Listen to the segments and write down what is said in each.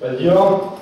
فاليوم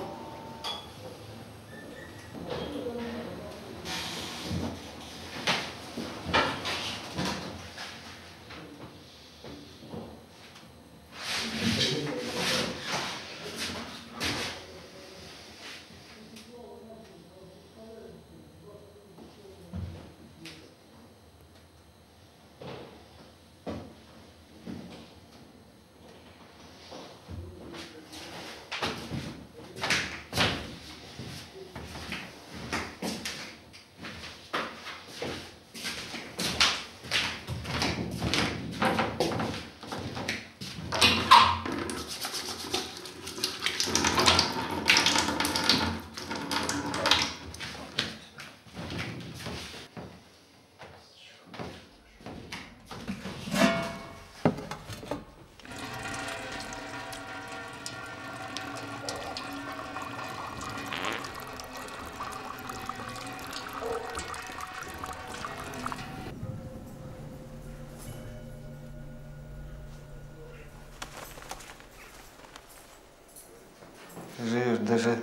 Живешь, даже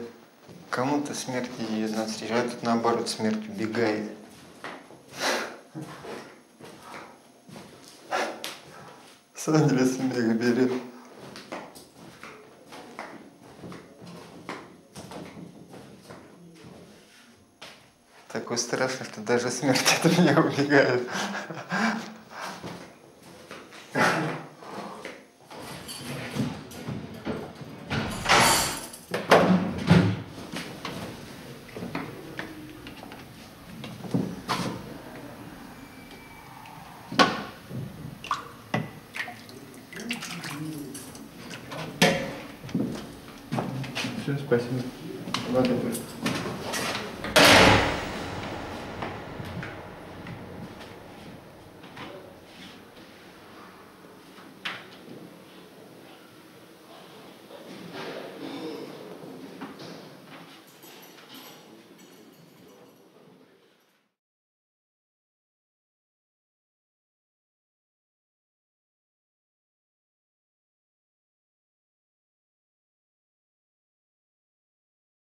кому-то смерть не навстречу, а тут наоборот смерть убегает. Саня смех берет. Такой страшный, что даже смерть от меня убегает. Все, спасибо. Ладно,